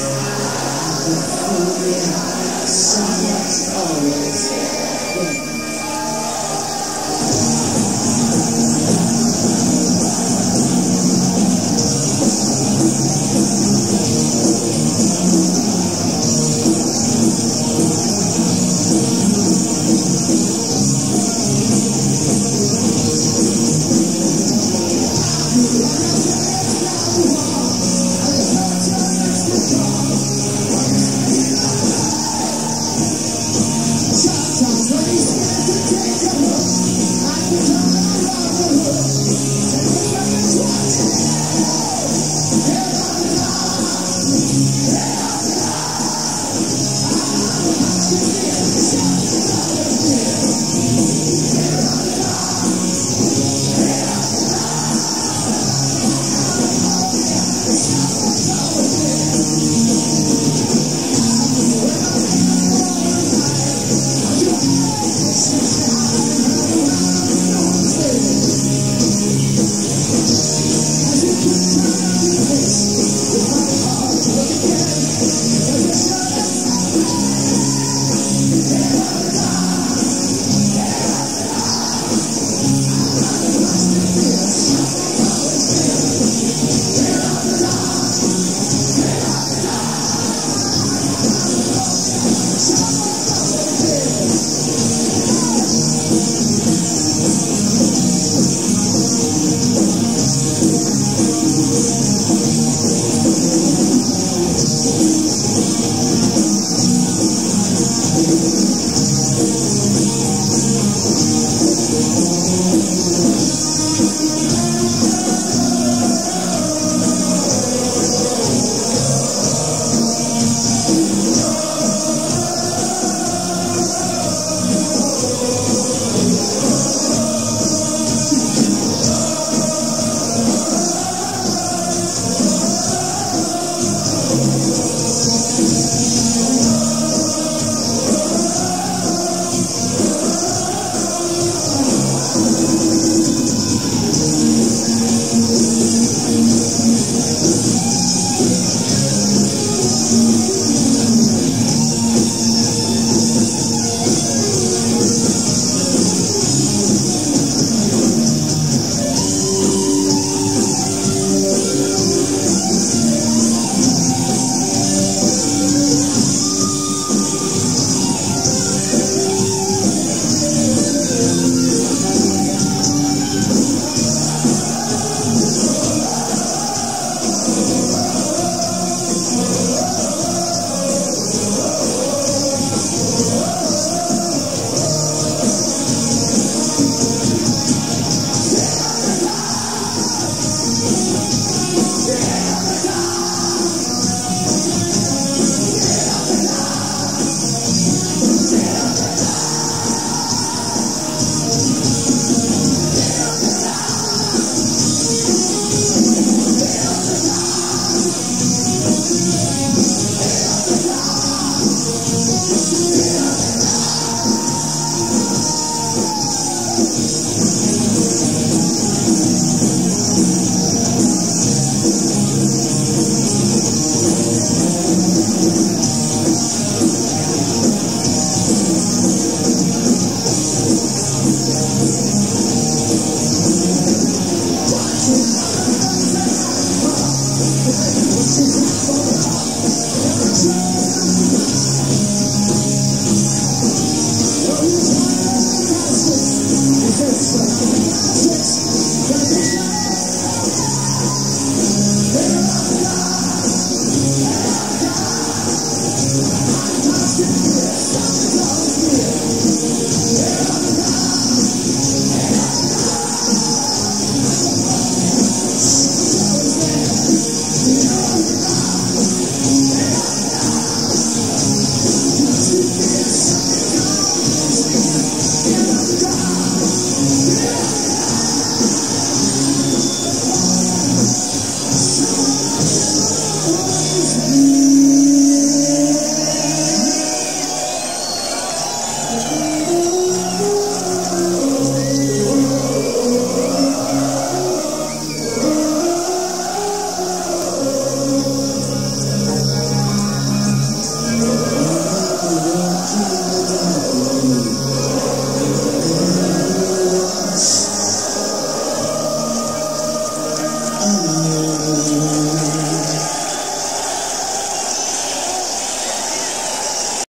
Yes. Someone's always there.